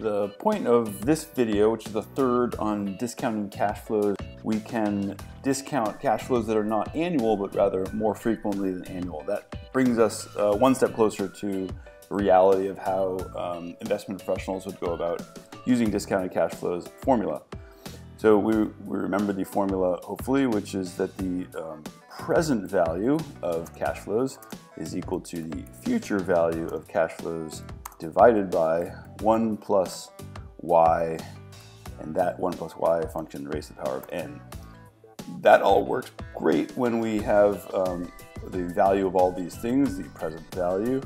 the point of this video, which is the third on discounting cash flows, we can discount cash flows that are not annual, but rather more frequently than annual. That brings us uh, one step closer to the reality of how um, investment professionals would go about using discounted cash flows formula. So we, we remember the formula, hopefully, which is that the um, present value of cash flows is equal to the future value of cash flows divided by 1 plus y, and that 1 plus y function raised to the power of n. That all works great when we have um, the value of all these things, the present value.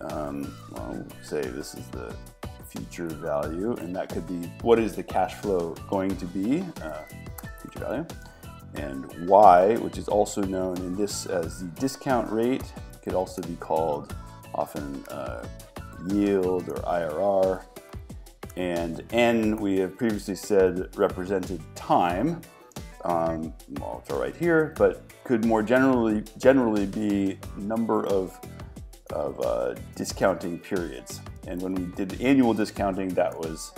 Um, well, say this is the future value, and that could be what is the cash flow going to be, uh, future value, and y, which is also known in this as the discount rate, could also be called often uh, yield or IRR. And N, we have previously said represented time. Um, well, it's all right here, but could more generally generally be number of, of uh, discounting periods. And when we did the annual discounting, that was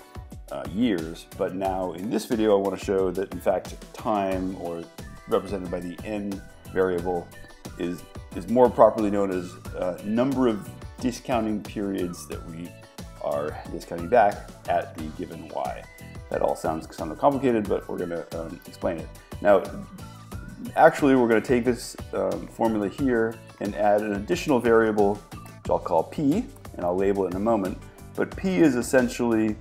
uh, years. But now in this video, I want to show that in fact time, or represented by the N variable, is, is more properly known as uh, number of discounting periods that we are discounting back at the given y. That all sounds somewhat complicated, but we're going to um, explain it. Now, actually, we're going to take this um, formula here and add an additional variable, which I'll call p, and I'll label it in a moment. But p is essentially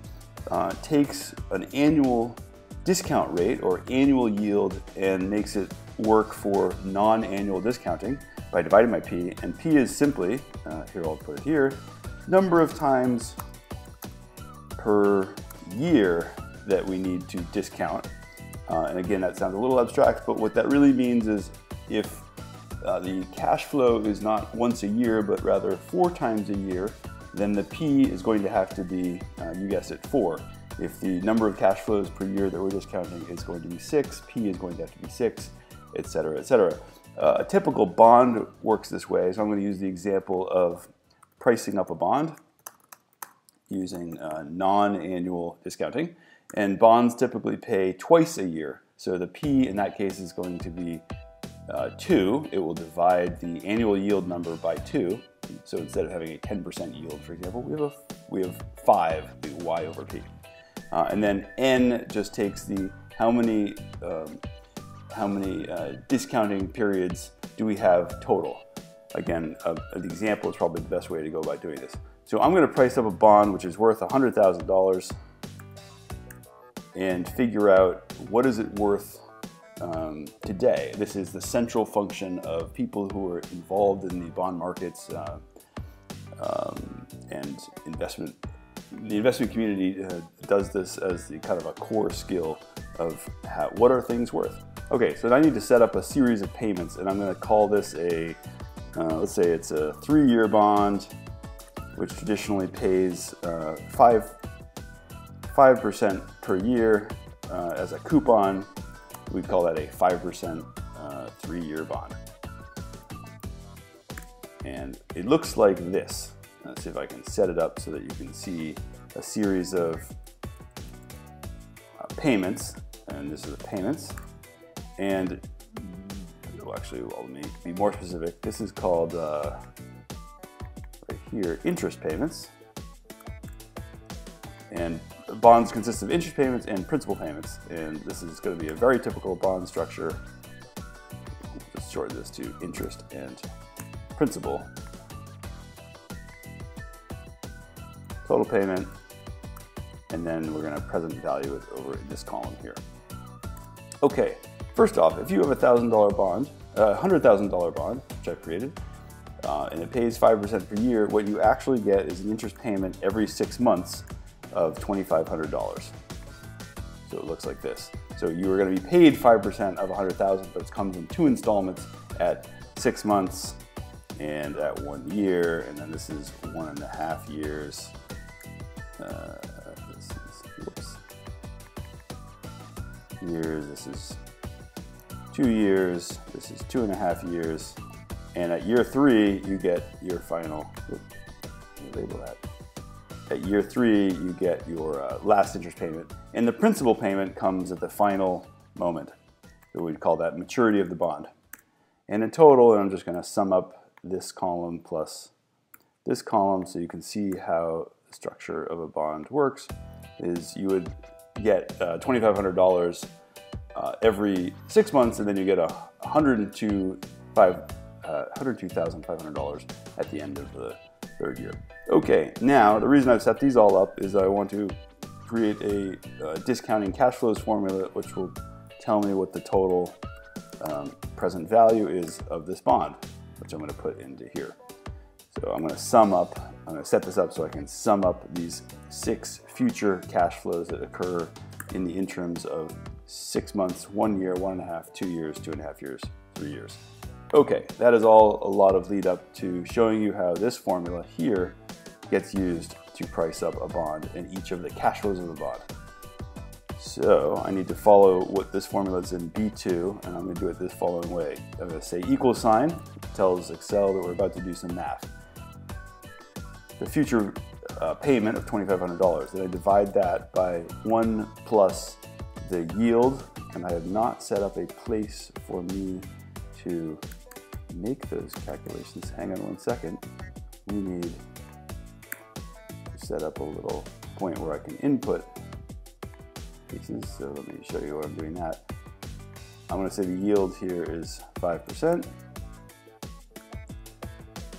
uh, takes an annual discount rate or annual yield and makes it work for non-annual discounting by dividing by p, and p is simply, uh, here I'll put it here, number of times per year that we need to discount. Uh, and again, that sounds a little abstract, but what that really means is if uh, the cash flow is not once a year, but rather four times a year, then the P is going to have to be, uh, you guessed it, four. If the number of cash flows per year that we're discounting is going to be six, P is going to have to be six, et cetera, et cetera. Uh, a typical bond works this way, so I'm going to use the example of pricing up a bond using uh, non-annual discounting. And bonds typically pay twice a year. So the P in that case is going to be uh, 2. It will divide the annual yield number by 2. So instead of having a 10% yield, for example, we have, a, we have 5, the y over P. Uh, and then N just takes the how many um, how many uh, discounting periods do we have total? Again, uh, the example is probably the best way to go about doing this. So I'm going to price up a bond which is worth $100,000 and figure out what is it worth um, today. This is the central function of people who are involved in the bond markets uh, um, and investment. The investment community uh, does this as the kind of a core skill of how, what are things worth. Okay, so now I need to set up a series of payments, and I'm going to call this a, uh, let's say it's a three-year bond, which traditionally pays uh, five five percent per year uh, as a coupon. We call that a five percent uh, three-year bond, and it looks like this. Let's see if I can set it up so that you can see a series of uh, payments, and this is the payments. And actually, well, let me be more specific. This is called uh, right here interest payments. And bonds consist of interest payments and principal payments. And this is going to be a very typical bond structure. Just shorten this to interest and principal. Total payment. And then we're going to present value it over in this column here. Okay, First off, if you have a $1,000 bond, a $100,000 bond, which I've created, uh, and it pays 5% per year, what you actually get is an interest payment every six months of $2,500. So it looks like this. So you are going to be paid 5% of 100,000, but it comes in two installments at six months and at one year, and then this is one and a half years. Uh, this is, whoops. Years, this is two years, this is two and a half years, and at year three, you get your final, label that, at year three, you get your uh, last interest payment. And the principal payment comes at the final moment. So we'd call that maturity of the bond. And in total, I'm just going to sum up this column plus this column so you can see how the structure of a bond works is you would get uh, $2,500 uh, every six months and then you get a $102,500 uh, at the end of the third year. Okay, now the reason I've set these all up is I want to create a uh, discounting cash flows formula which will tell me what the total um, present value is of this bond, which I'm going to put into here. So I'm going to sum up, I'm going to set this up so I can sum up these six future cash flows that occur in the interims of six months, one year, one and a half, two years, two and a half years, three years. Okay, that is all a lot of lead up to showing you how this formula here gets used to price up a bond and each of the cash flows of the bond. So I need to follow what this formula is in B2, and I'm going to do it this following way. I'm to say equal sign, tells Excel that we're about to do some math. The future uh, payment of $2,500, then I divide that by 1 plus the yield, and I have not set up a place for me to make those calculations. Hang on one second. We need to set up a little point where I can input pieces. So let me show you what I'm doing that. I'm going to say the yield here is 5%.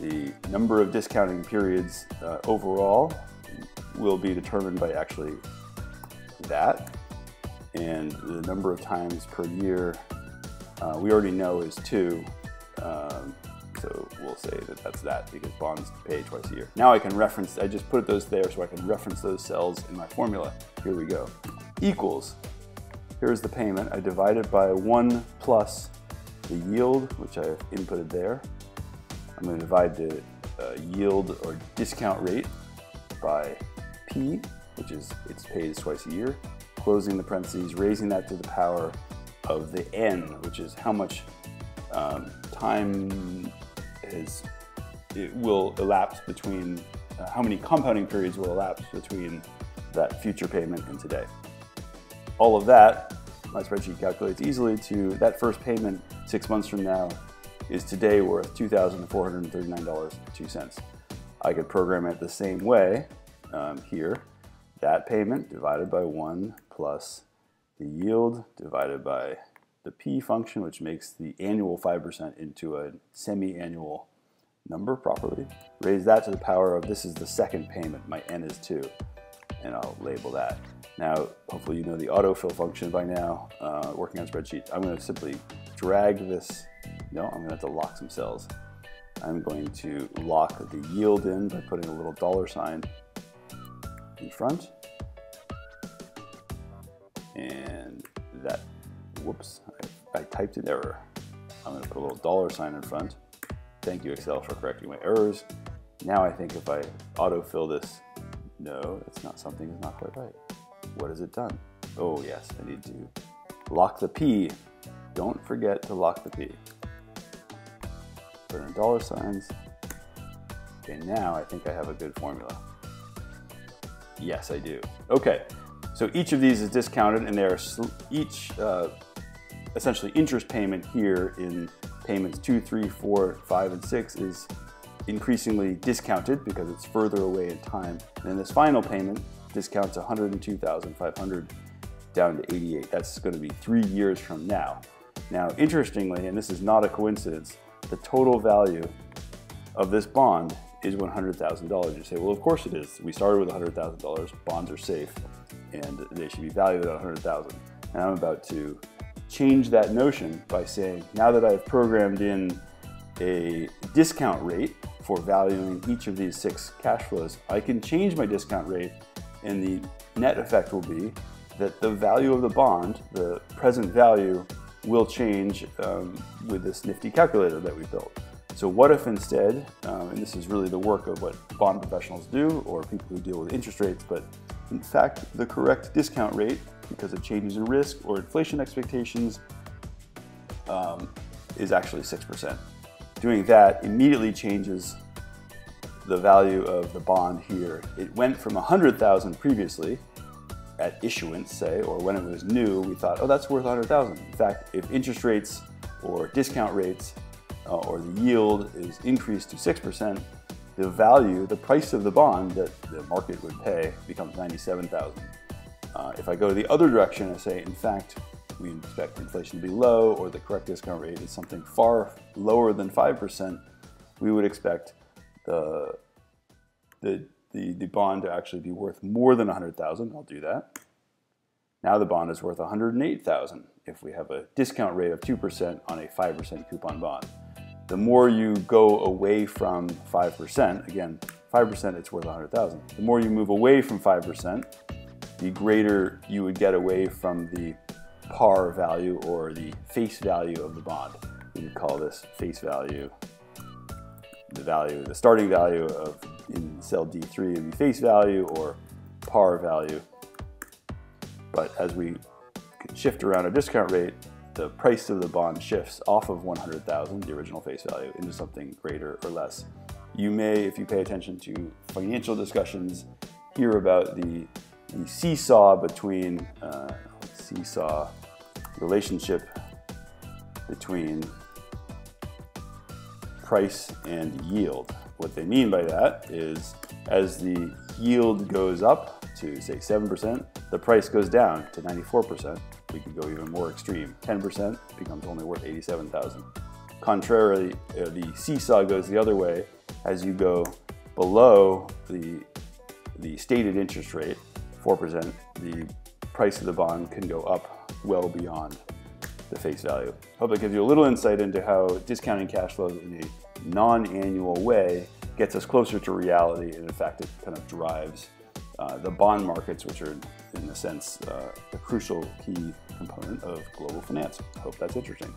The number of discounting periods uh, overall will be determined by actually that. And the number of times per year uh, we already know is two. Um, so we'll say that that's that because bonds pay twice a year. Now I can reference, I just put those there so I can reference those cells in my formula. Here we go equals, here's the payment, I divide it by 1 plus the yield, which I've inputted there. I'm to divide the uh, yield or discount rate by P, which is it's paid twice a year, closing the parentheses, raising that to the power of the N, which is how much um, time is it will elapse between, uh, how many compounding periods will elapse between that future payment and today all of that, my spreadsheet calculates easily to that first payment six months from now is today worth $2,439.02. I could program it the same way um, here. That payment divided by 1 plus the yield divided by the P function, which makes the annual 5% into a semi-annual number properly. Raise that to the power of this is the second payment, my N is 2, and I'll label that. Now, hopefully you know the autofill function by now, uh, working on spreadsheets. I'm gonna simply drag this, no, I'm gonna have to lock some cells. I'm going to lock the yield in by putting a little dollar sign in front. And that, whoops, I, I typed an error. I'm gonna put a little dollar sign in front. Thank you Excel for correcting my errors. Now I think if I autofill this, no, it's not something that's not quite right. What has it done? Oh yes, I need to lock the P. Don't forget to lock the P. Put in dollar signs. Okay, now I think I have a good formula. Yes, I do. Okay, so each of these is discounted and they are each uh, essentially interest payment here in payments two, three, four, five, and six is increasingly discounted because it's further away in time. And then this final payment discounts 102,500 down to 88. That's going to be three years from now. Now, interestingly, and this is not a coincidence, the total value of this bond is $100,000. You say, well, of course it is. We started with $100,000. Bonds are safe, and they should be valued at $100,000. And I'm about to change that notion by saying, now that I've programmed in a discount rate for valuing each of these six cash flows, I can change my discount rate and the net effect will be that the value of the bond, the present value, will change um, with this nifty calculator that we built. So what if instead, um, and this is really the work of what bond professionals do or people who deal with interest rates, but in fact the correct discount rate because of changes in risk or inflation expectations um, is actually 6%. Doing that immediately changes the value of the bond here. It went from 100,000 previously at issuance, say, or when it was new, we thought, oh, that's worth 100,000. In fact, if interest rates or discount rates uh, or the yield is increased to 6%, the value, the price of the bond that the market would pay becomes 97,000. Uh, if I go the other direction and say, in fact, we expect inflation to be low or the correct discount rate is something far lower than 5%, we would expect the, the, the, the bond to actually be worth more than 100,000. I'll do that. Now the bond is worth 108,000 if we have a discount rate of 2% on a 5% coupon bond. The more you go away from 5%, again, 5% it's worth 100,000. The more you move away from 5%, the greater you would get away from the par value or the face value of the bond. We could call this face value. The value, the starting value of in cell D3 would be face value or par value. But as we shift around a discount rate, the price of the bond shifts off of 100,000, the original face value, into something greater or less. You may, if you pay attention to financial discussions, hear about the, the seesaw between uh, seesaw relationship between price and yield. What they mean by that is as the yield goes up to say 7%, the price goes down to 94%. We could go even more extreme. 10% becomes only worth 87,000. Contrarily, uh, the seesaw goes the other way. As you go below the, the stated interest rate, 4%, the price of the bond can go up well beyond the face value. Hope that gives you a little insight into how discounting cash flows in a non-annual way gets us closer to reality and in fact it kind of drives uh, the bond markets, which are in a sense uh, a crucial key component of global finance. Hope that's interesting.